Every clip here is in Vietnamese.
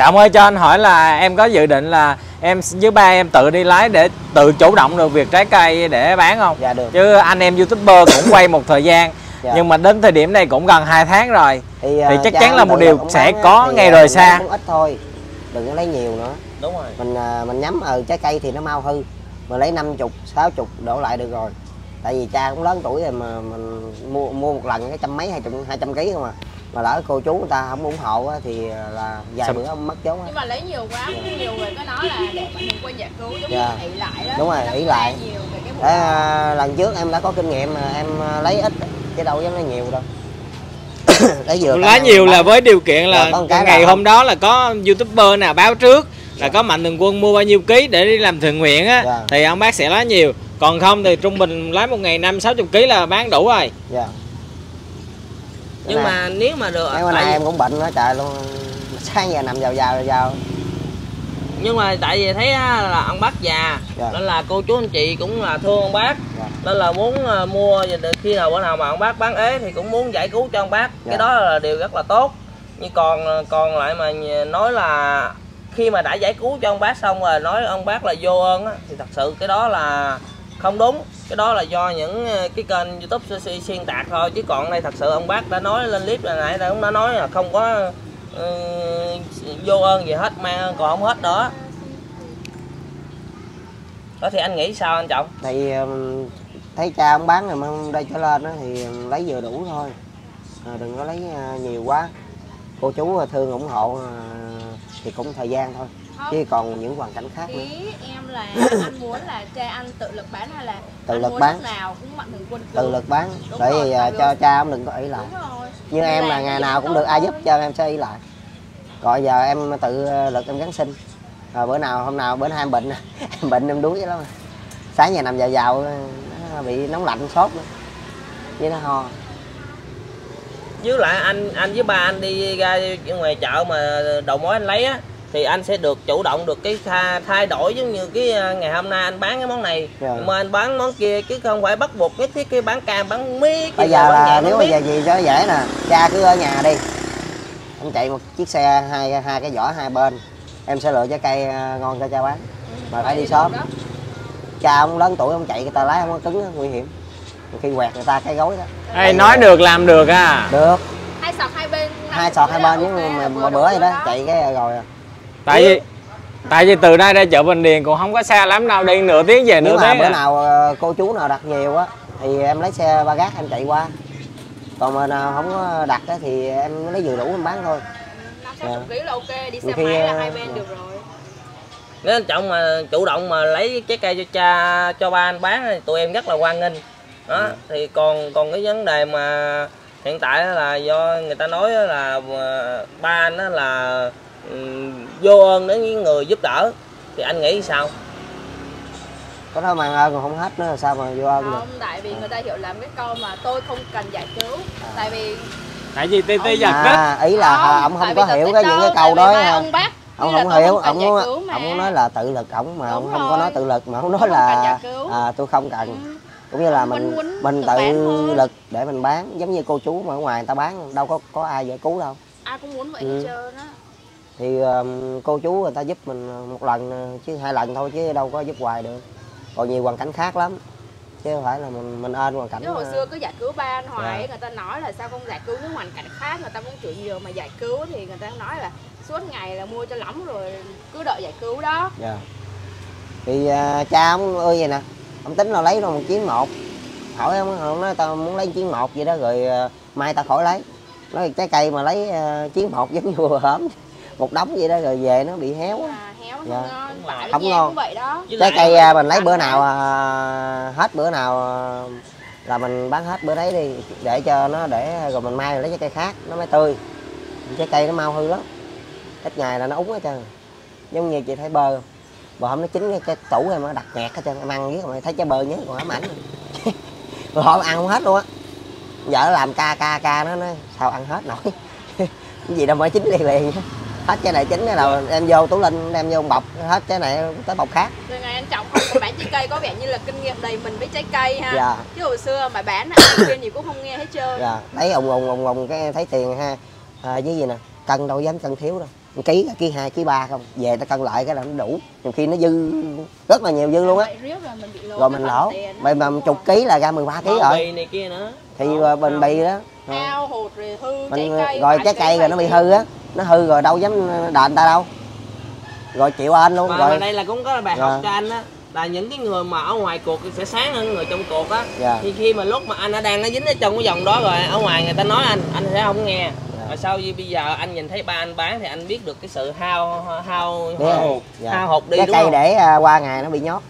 Trọng ơi cho anh hỏi là em có dự định là em với ba em tự đi lái để tự chủ động được việc trái cây để bán không? dạ được Chứ anh em youtuber cũng quay một thời gian Dạ. nhưng mà đến thời điểm này cũng gần 2 tháng rồi thì, thì à, chắc chắn là ông một điều ông sẽ có thì, ngày à, rời mình xa. cũng ít thôi đừng có lấy nhiều nữa đúng rồi mình à, mình nhắm ở trái cây thì nó mau hư mà lấy 50 60 đổ lại được rồi tại vì cha cũng lớn tuổi rồi mà mình mua mua một lần cái trăm mấy hai trăm hai trăm ký không à mà lỡ cô chú người ta không ủng hộ á, thì là vài Sao- bữa mất vốn á. Nhưng mà lấy nhiều quá nhiều người có nói là để mọi người quay giải cứu giống Dạ. như ỷ lại đó. Đúng rồi, ỷ ra lại. nhiều về cái vụ Đấy, đó. à, lần trước em đã có kinh nghiệm mà em à, lấy ít chứ đâu dám lấy nhiều đâu. Lấy vừa lá nhiều là với điều kiện Dạ, là một cái ngày là- hôm đó là có youtuber nào báo trước là có mạnh thường quân mua bao nhiêu ký để đi làm thiện nguyện á Dạ. thì ông bác sẽ lá nhiều. Còn không thì trung bình lái một ngày năm sáu chục ký là bán đủ rồi. Dạ nhưng Nè, mà nếu mà được mấy bữa nay em cũng bệnh quá trời luôn sáng giờ nằm vào vào vào nhưng mà tại vì thấy là ông bác già Dạ. nên là cô chú anh chị cũng là thương ông bác Dạ. nên là muốn à, mua khi nào bữa nào mà ông bác bán ế thì cũng muốn giải cứu cho ông bác Dạ. cái đó là điều rất là tốt nhưng còn còn lại mà nói là khi mà đã giải cứu cho ông bác xong rồi nói ông bác là vô ơn á, thì thật sự cái đó là không đúng cái đó là do những ờ, cái kênh youtube xuyên- tạc thôi chứ còn đây thật sự ông bác đã nói lên clip là nãy đã cũng đã nói là không có uh, vô ơn gì hết mang ơn còn không hết đó. Đó thì anh nghĩ sao anh trọng? Thì um, ờ, thấy cha ông bán rồi mang đây trở lên đó thì lấy vừa đủ thôi. À, đừng có lấy nhiều quá. Cô chú thương ủng hộ thì cũng thời gian thôi chứ còn những hoàn cảnh khác nữa. Ý em là anh muốn là cha anh tự lực bán hay là Tự anh lực muốn bán. nào cũng mạnh thường quân tự lực bán Đúng để rồi, à, tại cho cha ông đừng có ý lại. Đúng rồi. Như em là ngày nào cũng được ai giúp cho em sẽ ý lại. Rồi giờ em tự à, lực em gắn sinh. Rồi bữa nào hôm nào bữa nay em bệnh. Em bệnh em đuối lắm. Sáng giờ nằm vào vào nó bị nóng lạnh sốt nữa. Với nó ho. Với lại anh anh với ba anh đi ra ngoài chợ mà đầu mối anh lấy á thì anh sẽ được chủ động được cái tha, thay đổi giống như cái à, ngày hôm nay anh bán cái món này. Dạ. mà anh bán món kia chứ không phải bắt buộc nhất thiết cái bán cam bán mía bây giờ là nếu bây giờ gì cho dễ nè cha cứ ở nhà đi. Em chạy một chiếc xe hai hai cái vỏ hai bên em sẽ lựa trái cây ờ, ngon cho cha bán. Mà phải đi sớm. Đó. cha ông lớn tuổi ông chạy người ta lái không có cứng á, nguy hiểm. Khi quẹt người ta cái gối đó. Ê, nói được làm được à? Được. Hai sọt hai bên. Hai sọt hai bên nhưng mà, bữa vậy đó đó. chạy cái rồi à. Tại vì tại vì từ đây ra chợ Bình Điền cũng không có xa lắm đâu đi nửa tiếng về nửa mà tiếng bữa à. nào ờ, cô chú nào đặt nhiều á thì em lấy xe ba gác em chạy qua. Còn mà nào không có đặt á, thì em lấy vừa đủ em bán thôi. Năm sáu ký là ok đi xe khi, máy là ờ, hai bên dạ. được rồi. Nếu anh trọng mà chủ động mà lấy trái cây cho cha cho ba anh bán thì tụi em rất là hoan nghênh. Đó thì còn còn cái vấn đề mà hiện tại á là do người ta nói là ờ, ba anh là vô ơn đến những người giúp đỡ. Thì anh nghĩ sao? Có đó mang ơn còn không hết nữa là sao mà vô ơn được? Không tại vì người ta hiểu lầm cái câu mà tôi không cần giải cứu. Tại vì tại vì tê tê giật á à, ý là Không, ông không có hiểu cái những cái câu đó ha. ông bác ông không hiểu ông mà. ông muốn nói là tự lực ổng mà ông không có nói tự lực mà ông nói là à, tôi không cần. Ừ. cũng như là Ông mình mình tự lực để mình bán giống như cô chú mà ở ngoài người ta bán đâu có có ai giải cứu đâu. Ai cũng muốn vậy Ừ. hết trơn á thì um, cô chú người ta giúp mình một lần chứ hai lần thôi chứ đâu có giúp hoài được. Còn nhiều hoàn cảnh khác lắm chứ không phải là mình mình ơn hoàn cảnh chứ hồi ờ, xưa cứ giải cứu ba anh hoài Dạ. người ta nói là sao không giải cứu những hoàn cảnh khác người ta cũng chịu nhiều mà giải cứu thì người ta nói là suốt ngày là mua cho lắm rồi cứ đợi giải cứu đó. Dạ. Thì à, cha ông ơi vậy nè ông tính là lấy rồi một chuyến một. Hỏi ông ông nói tao muốn lấy chuyến một vậy đó rồi à, mai tao khỏi lấy. Nói trái cây mà lấy à, chuyến một giống như vừa hổm một đống vậy đó rồi về nó bị héo á. à, héo nó Dạ. không ngon. Vải Không không ngon. cũng vậy đó. Với trái cây à, mình lấy bữa nào à, hết bữa nào à, là mình bán hết bữa đấy đi để cho nó để rồi mình mai mình lấy trái cây khác nó mới tươi. Trái cây nó mau hư lắm. Ít ngày là nó úng hết trơn. Giống như chị thấy bơ. Không? bữa hôm nó chín cái, cái tủ em nó đặt nghẹt hết trơn em ăn với mà thấy trái bơ nhớ còn ám ảnh. Rồi họ ăn không hết luôn á. Vợ làm ca ca ca nó nói sao ăn hết nổi? Cái gì đâu mới chín liền liền hết trái này chín cái nào em vô tủ linh đem vô bọc hết trái này tới bọc khác. Từ ngày anh trọng không còn bán trái cây có vẻ như là kinh nghiệm đầy mình với trái cây ha. Dạ. chứ hồi xưa mà bán ai khuyên gì cũng không nghe hết trơn. Dạ lấy ùng ùng ùng ùng cái thấy tiền ha. À, với gì nè cần đâu dám cần thiếu đâu. Một ký ký hai ký ba không. Về ta cân lại cái là nó đủ. Nhiều khi nó dư rất là nhiều dư luôn á. Rồi mình bị lỗ vậy mà chục ký là ra 13 ký rồi. bì này kia nữa. Thì uh, bình bì đó. Ao hụt rồi hư trái cây rồi trái cây rồi nó bị hư á nó hư rồi đâu dám đền ta đâu rồi chịu anh luôn mà, mà rồi đây là cũng có bài Dạ. học cho anh á là những cái người mà ở ngoài cuộc sẽ sáng hơn người trong cuộc á Dạ. thì khi mà lúc mà anh đã đang nó dính ở trong cái vòng đó rồi ở ngoài người ta nói anh anh sẽ không nghe Dạ. mà sau khi bây giờ anh nhìn thấy ba anh bán thì anh biết được cái sự hao hao Biết hao, rồi. Dạ. hao hụt đi cái đúng cây không để à, qua ngày nó bị nhót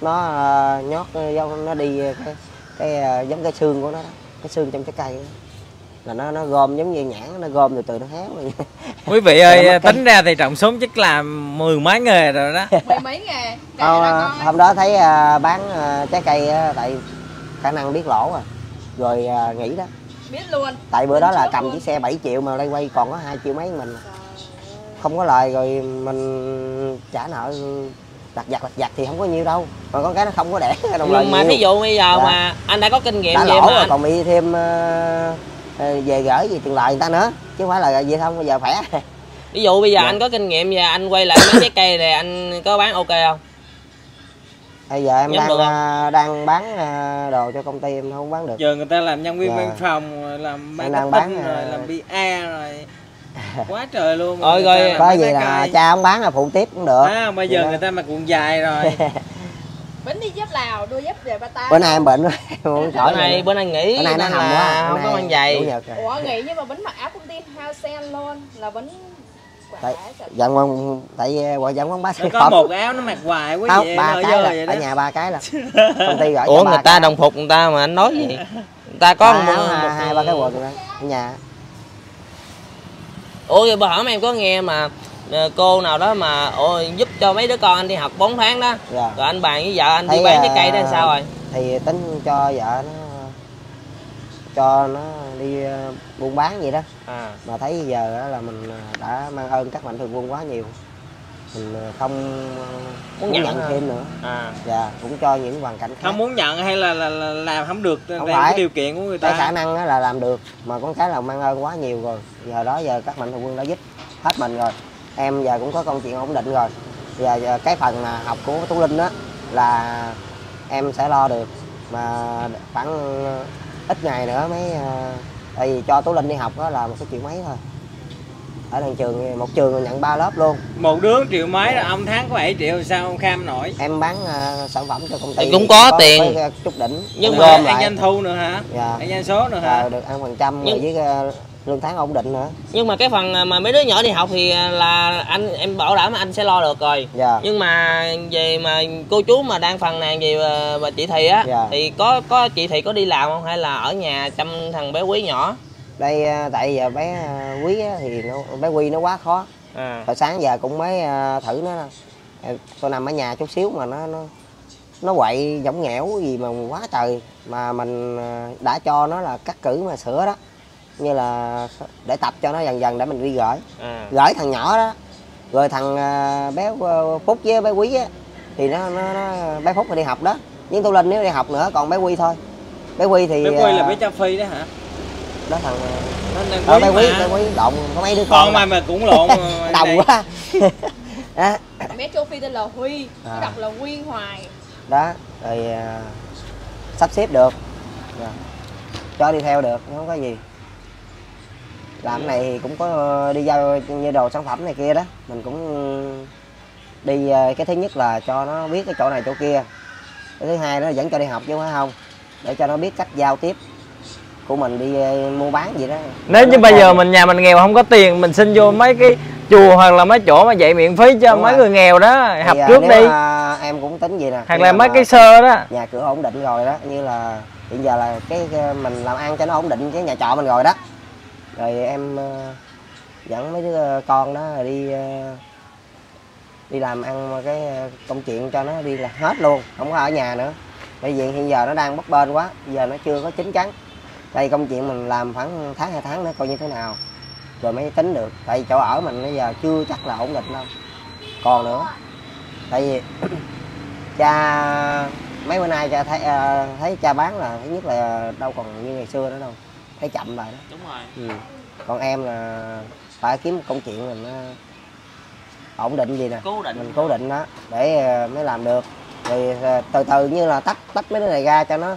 nó à, nhót giống nó đi cái cái giống cái xương của nó đó cái xương trong trái cây đó. Là nó nó gom giống như nhãn nó gom từ từ nó héo rồi quý vị ơi cây. tính ra thì trọng súng chắc làm mười mấy nghề rồi đó mười mấy nghề ra à, hôm đó thấy à, bán à, trái cây á, tại khả năng biết lỗ à rồi à, nghỉ đó biết luôn tại bữa đó là cầm luôn. chiếc xe 7 triệu mà đây quay còn có 2 triệu mấy mình không có lời rồi mình trả nợ lặt vặt lặt vặt thì không có nhiêu đâu mà con cái nó không có đẻ đồng lời nhưng mà nhiều. thí dụ bây giờ Dạ. mà anh đã có kinh nghiệm đã vậy lỗ mà rồi anh, còn bị thêm ờ, về gửi gì tiền lời người ta nữa chứ không phải là gì không bây giờ khỏe. Ví dụ bây giờ Dạ. anh có kinh nghiệm và anh quay lại mấy trái cây này anh có bán ok không? Bây giờ em Nhắm đang ờ, đang bán ờ, đồ cho công ty em không bán được. Giờ người ta làm nhân viên Dạ. văn phòng rồi làm Em đang bán, rồi à, làm PA rồi quá trời luôn. Rồi, rồi, có gì là cây. cha không bán là phụ tiếp cũng được. À, bây giờ người ta mặc quần dài rồi bánh đi dép lào đua dép về ba ta bữa nay em bệnh rồi không bữa nay bữa nay nghỉ bữa nay nó hầm là quá không có mang giày. ủa nghĩ nhưng mà bánh mặc áo công ty house sen luôn là quả Tại- dặn quán tại gọi dặn quán bá nó có một áo nó mặc hoài quá không vậy ba cái là vậy ở nhà ba cái là công ty gọi ủa người ta cái. đồng phục người ta mà anh nói gì? Người ta có Ba một, áo, hai, một- hai ba cái quần đó ở nhà. Ủa vậy bà hỏi em có nghe mà cô nào đó mà ủa, giúp cho mấy đứa con anh đi học 4 tháng đó. Dạ. rồi anh bàn với vợ anh đi Thấy, bán trái à, cây đó làm sao rồi? thì tính cho vợ nó cho nó đi ờ, buôn bán vậy đó. À. Mà thấy giờ á là mình ờ, đã mang ơn các mạnh thường quân quá nhiều. Mình ờ, không ờ, Muốn muốn nhận nhận thêm nữa. À. Và cũng cho những hoàn cảnh khác. Không muốn nhận hay là, là, là làm không được Không cái phải. điều kiện của người cái khả ta năng á là làm được mà con cái là mang ơn quá nhiều rồi. Giờ đó giờ các mạnh thường quân đã giúp hết mình rồi em giờ cũng có công chuyện ổn định rồi. Giờ, giờ cái phần mà học của tú linh đó là em sẽ lo được. Mà khoảng ít ngày nữa mới ờ, tại vì cho tú linh đi học đó là một cái triệu mấy thôi. Ở đằng trường một trường nhận ba lớp luôn. Một đứa triệu mấy rồi ông tháng có 7 triệu sao ông kham nổi? Em bán ờ, sản phẩm cho công ty. Thì cũng có tiền. có chút đỉnh. Nhưng mà ăn lại. doanh thu nữa hả? Dạ. ăn doanh số nữa Ờ, hả được ăn phần trăm Nhưng- với ờ, lương tháng ổn định nữa. Nhưng mà cái phần mà mấy đứa nhỏ đi học thì là anh em bảo đảm anh sẽ lo được rồi. Dạ. Nhưng mà về mà cô chú mà đang phàn nàn gì bà, bà chị thị á Dạ. thì có có chị thị có đi làm không? Hay là ở nhà chăm thằng bé quý nhỏ? Đây à, tại giờ bé à, quý á, thì nó bé quy nó quá khó. À. Hồi sáng giờ cũng mới thử nó. Tôi nằm ở nhà chút xíu mà nó nó nó quậy giống nghẽo gì mà quá trời. Mà mình đã cho nó là cắt cử mà sữa đó như là để tập cho nó dần dần để mình đi gửi. À. Gửi thằng nhỏ đó rồi thằng à, bé ờ, phúc với bé quý á thì nó, nó, nó bé phúc thì đi học đó. Nhưng tôi lên nếu đi học nữa còn bé quy thôi. Bé quy thì bé quy là à, bé cha phi đó hả? Đó thằng nó ờ bé quý mà. bé quý động có mấy đứa con mà mà cũng lộn mà đồng quá. Đó, bé châu phi tên là huy À. à. đọc là huy hoài. Đó rồi à, sắp xếp được. Rồi. cho đi theo được không có gì làm này thì cũng có đi giao như đồ sản phẩm này kia đó. Mình cũng đi ờ, cái thứ nhất là cho nó biết cái chỗ này chỗ kia. Cái thứ hai đó là dẫn cho đi học chứ phải không? Để cho nó biết cách giao tiếp của mình đi ờ, mua bán gì đó. Nếu như Nó bây giờ mình. nhà mình nghèo không có tiền mình xin vô mấy cái chùa hoặc là mấy chỗ mà dạy miễn phí cho Đúng mấy rồi. người nghèo đó Thì, học à, trước đi. em cũng tính gì nè. Hoặc là mấy cái sơ đó. nhà cửa ổn định rồi đó như là hiện giờ là cái, cái mình làm ăn cho nó ổn định cái nhà trọ mình rồi đó rồi em ờ, dẫn mấy đứa con đó đi ờ, đi làm ăn cái ờ, công chuyện cho nó đi là hết luôn, không có ở nhà nữa. Bởi vì hiện giờ nó đang bấp bênh quá giờ nó chưa có chín chắn. Đây, công chuyện mình làm khoảng tháng, hai tháng nữa coi như thế nào. Rồi mới tính được, tại vì chỗ ở mình bây giờ chưa chắc là ổn định đâu. Còn nữa, tại vì cha, mấy bữa nay cha thấy thấy cha bán là thứ nhất là đâu còn như ngày xưa nữa đâu thấy chậm lại đó đúng rồi ừ. còn em là phải kiếm một công chuyện là nó ổn định gì nè cố định mình cố định đó để ờ, mới làm được rồi ờ, từ từ như là tách tách mấy đứa này ra cho nó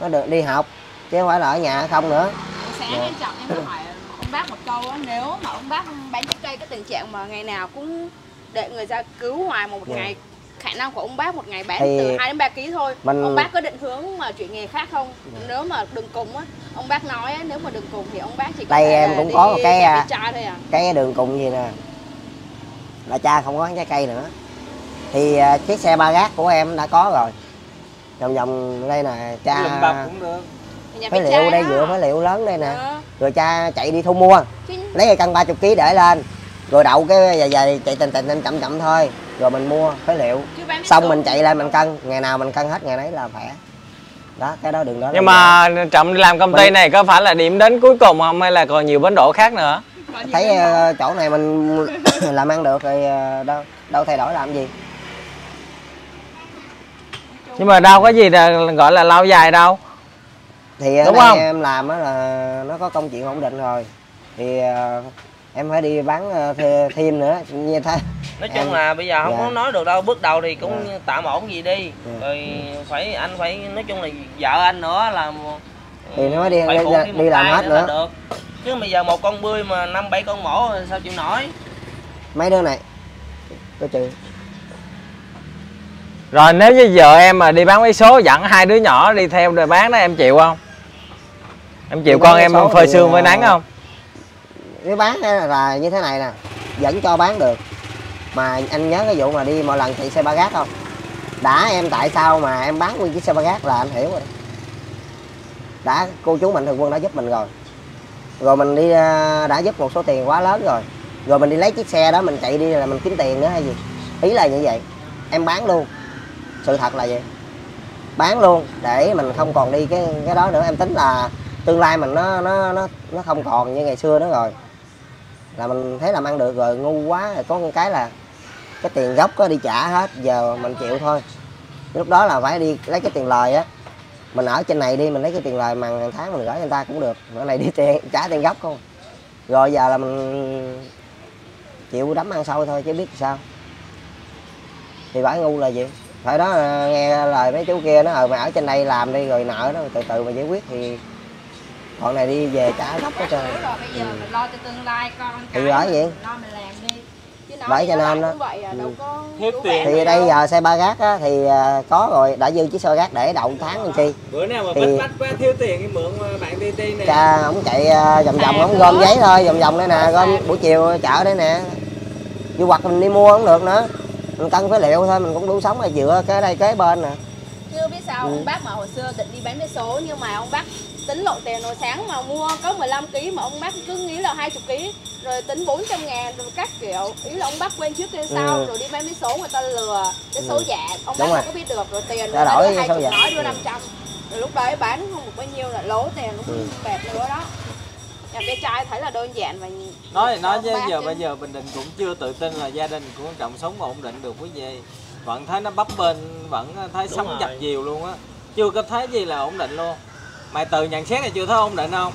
nó được đi học chứ không phải là ở nhà không nữa sáng Dạ. em chọn em hỏi ông bác một câu á nếu mà ông bác bán trái cây cái tình trạng mà ngày nào cũng để người ta cứu hoài một Dạ. ngày khả năng của ông bác một ngày bán Thì từ 2 đến 3 kg thôi mình- ông bác có định hướng mà chuyển nghề khác không Dạ. nếu mà đừng cùng á ông bác nói á nếu mà đừng cùng thì ông bác chỉ có Đây em cũng đi có một cái, à, thôi à. cái đường cùng gì nè. Là cha không có trái cây nữa. Thì à, chiếc xe ba gác của em đã có rồi. Vòng vòng đây nè cha lùm bập cũng được. Phế liệu đây dựa phế liệu lớn đây nè. Ờ, rồi cha chạy đi thu mua. Chứ lấy cái cân 30 kg để lên. Rồi đậu cái dài dài chạy tình tình chậm chậm thôi. Rồi mình mua phế liệu. Xong mình chạy lên mình cân. Ngày nào mình cân hết ngày nấy là khỏe đó cái đó đường đó nhưng mà trọng đi làm công ty Mình- này có phải là điểm đến cuối cùng không? Hay là còn nhiều bến đỗ khác nữa? Thấy ờ, chỗ này mình làm ăn được thì ờ, đâu đâu thay đổi làm gì. Nhưng mà đâu có gì là gọi là lâu dài đâu. Thì Đúng không? em làm á là nó có công chuyện ổn định rồi. Thì ờ, em phải đi bán ờ, thê- thêm nữa như thế nói Em- chung là bây giờ không Dạ. có nói được đâu bước đầu thì cũng Dạ. tạm ổn gì đi Dạ. rồi phải anh phải nói chung là vợ anh nữa là Thì nó đi- phải đi- đi làm hết là nữa. được chứ bây giờ một con bươi mà năm bảy con mổ sao chịu nổi mấy đứa này có chừng rồi nếu như giờ em mà đi bán vé số dẫn hai đứa nhỏ đi theo để bán đó em chịu không em chịu Đi con em phơi thì, sương với à, nắng không nếu bán là như thế này nè, vẫn cho bán được. Mà anh nhớ cái vụ mà đi mọi lần chạy xe ba gác không? Đã em tại sao mà em bán nguyên chiếc xe ba gác là anh hiểu rồi. Đã, cô chú mạnh thường quân đã giúp mình rồi. Rồi mình đi à, đã giúp một số tiền quá lớn rồi. Rồi mình đi lấy chiếc xe đó, mình chạy đi là mình kiếm tiền nữa hay gì? Ý là như vậy. Em bán luôn. Sự thật là vậy. Bán luôn, để mình không còn đi cái cái đó nữa. Em tính là tương lai mình nó nó nó nó không còn như ngày xưa nữa rồi là mình thấy làm ăn được rồi, ngu quá, rồi có một cái là cái tiền gốc có đi trả hết, giờ mình chịu thôi. Lúc đó là phải đi lấy cái tiền lời á. Mình ở trên này đi, mình lấy cái tiền lời mà hàng tháng mình gửi người ta cũng được. Ở này đi tiền, trả tiền gốc không? Rồi giờ là mình chịu đấm ăn sâu thôi chứ biết sao. Thì phải ngu là gì? Phải đó, nghe lời mấy chú kia nó ờ mày ở trên đây làm đi, rồi nợ nó từ từ mà giải quyết thì còn này đi về trả gốc hết trơn. Rồi bây giờ mình lo cho tương lai con Thì cái. bởi vậy. lo mình làm đi. Chứ nói Bởi cho nên đó. vậy à, đâu Ừ. có tiền. thì đây giờ xe ba gác á, thì à, có rồi đã dư chiếc xe gác để đậu tháng làm chi. Bữa nào mà Thì- bách bách quá thiếu tiền thì mượn bạn đi đi nè. Cha ổng chạy à, vòng vòng ổng gom giấy thôi vòng vòng đây nè gom buổi chiều chợ đây nè. Dù hoặc mình đi mua cũng được nữa. Mình cân phế liệu thôi mình cũng đủ sống rồi dựa cái đây kế bên nè. Chưa biết sao Ừ. ông bác mà hồi xưa định đi bán vé số nhưng mà ông bác tính lộ tiền rồi sáng mà mua có 15 kg mà ông bác cứ nghĩ là 20 kg rồi tính 400 ngàn rồi các kiểu ý là ông bác quên trước quên sau Ừ. rồi đi bán vé số người ta lừa cái số Ừ. giả ông Đúng bác rồi. không có biết được rồi tiền người ta đổi đưa cái số 20 giả. nói đưa Ừ. 500 rồi lúc đấy bán không được bao nhiêu là lỗ tiền cũng Ừ. bẹp nữa đó nhà bé trai thấy là đơn giản và nói nói chứ giờ chứ. bây giờ bình định cũng chưa tự tin là gia đình của trọng sống ổn định được quý vị vẫn thấy nó bấp bênh vẫn thấy Đúng sống rồi. dập dìu luôn á chưa có thấy gì là ổn định luôn mày từ nhận xét là chưa thấy ổn định không?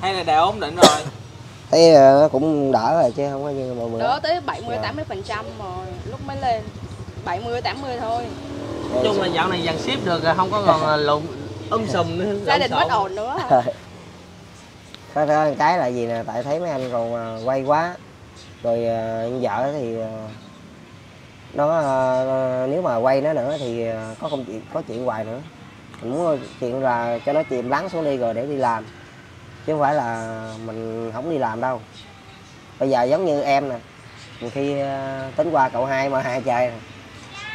Hay là đã ổn định rồi? Thấy à, nó cũng đỡ rồi chứ không có như mọi bữa. Đỡ tới 70 Dạ. 80 phần trăm rồi lúc mới lên 70 80 thôi. Nói chung là dạo này dàn ship được rồi không có còn lộn um sùm nữa gia đình bất ổn nữa. Có cái là gì nè tại thấy mấy anh còn à, quay quá. Rồi à, vợ thì nó nếu mà quay nó nữa thì có công chuyện có chuyện hoài nữa cũng muốn chuyện là cho nó chìm lắng xuống đi rồi để đi làm. Chứ không phải là mình không đi làm đâu. Bây giờ giống như em nè nhiều khi ờ, tính qua cậu hai mà hai trời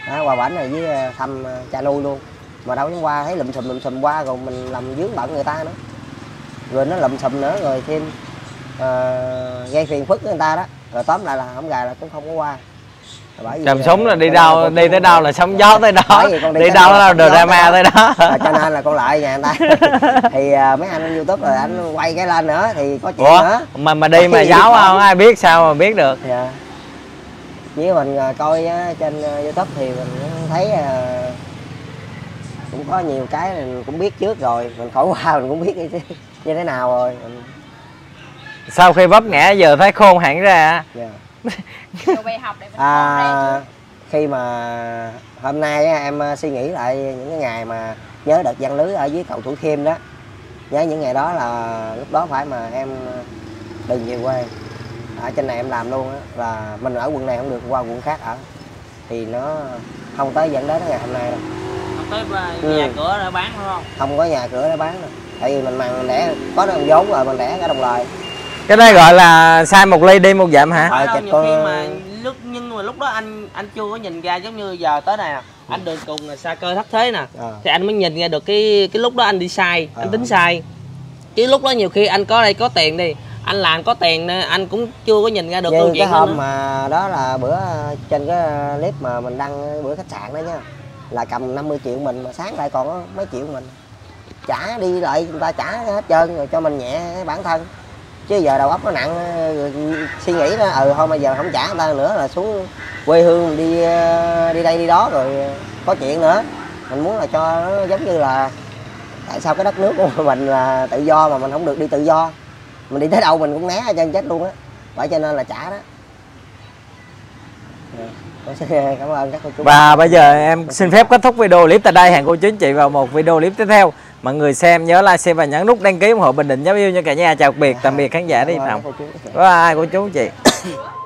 đó, qua bển này với ờ, thăm ờ, cha nuôi luôn. Mà đâu dám qua thấy lụm xùm lụm xùm qua rồi mình làm dướng bận người ta nữa. Rồi nó lụm xùm nữa rồi thêm uh, gây phiền phức với người ta đó. Rồi tóm lại là không gà là cũng không có qua. Ờ, súng là đi đâu đi tới đâu là sóng gió tới đó đi đâu là drama tới đó cho nên là con lại nhà người ta. Thì ờ, mấy anh youtube rồi anh quay cái lên nữa thì có chuyện ủa? nữa. Mà mà đi mà giáo không? ai biết sao mà biết được? Dạ. Như mình ờ, coi trên ờ, youtube thì mình thấy cũng có nhiều cái mình cũng biết trước rồi. Mình khỏi qua mình cũng biết như thế, nào rồi. Mình, sau khi vấp ngã giờ thấy khôn hẳn ra dạ. Bài học để mình à... à, khi mà hôm nay á, em ờ, suy nghĩ lại những cái ngày mà nhớ đợt giăng lưới ở dưới cầu thủ thiêm đó. Nhớ những ngày đó là lúc đó phải mà em đừng về quê. Ở trên này em làm luôn á là mình ở quận này không được qua quận khác ở. Thì nó không tới dẫn đến ngày hôm nay đâu. Không tới nhà Ừ. cửa để bán đúng không? Không có nhà cửa để bán đâu. Tại vì mình mặn mình đẻ có đồng vốn rồi mình đẻ cả đồng lời cái đó gọi là sai một ly đi một dặm hả? Ờ, nhiều con- khi mà lúc nhưng mà lúc đó anh anh chưa có nhìn ra giống như giờ tới này nè. Anh đường cùng là xa cơ thất thế nè. Ờ. thì anh mới nhìn ra được cái cái lúc đó anh đi sai anh Ờ. tính sai. Chứ lúc đó nhiều khi anh có đây có tiền đi. Anh làm có tiền nên anh cũng chưa có nhìn ra được câu như cái chuyện đó hôm nữa. mà đó là bữa trên cái clip mà mình đăng bữa khách sạn đó nha là cầm 50 triệu mình mà sáng lại còn có mấy triệu mình. Trả đi lại người ta trả hết trơn rồi cho mình nhẹ cái bản thân chứ giờ đầu óc nó nặng, suy nghĩ đó ừ thôi bây giờ không trả người ta nữa là xuống quê hương đi ờ, đi đây đi đó rồi có chuyện nữa. Mình muốn là cho nó giống như là, tại sao cái đất nước của mình là tự do mà mình không được đi tự do? Mình đi tới đâu mình cũng né cho chân chết luôn á. Bởi cho nên là trả đó. Con dạ. xin dạ. cảm ơn các cô chú. Và bây giờ em xin phép kết thúc video clip tại đây. Hẹn cô chú anh chị vào một video clip tiếp theo. Mọi người xem nhớ like, share và nhấn nút đăng ký ủng hộ Bình Định Giáo yêu nha cả nhà. Chào biệt, tạm biệt khán giả đi chú. Bye cô chú chị.